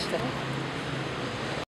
işte.